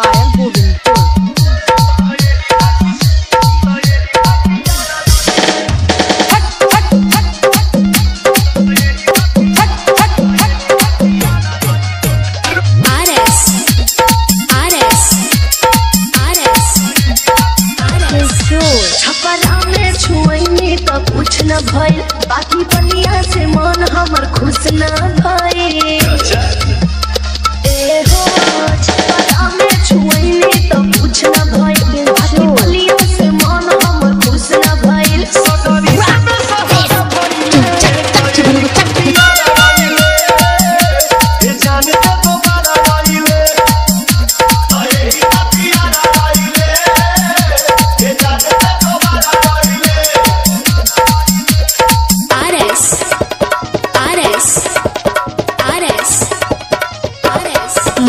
पायल गोविंदपुर तो बाकी बनिया से मन हमर खुश न भइल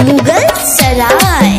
मुगल सराय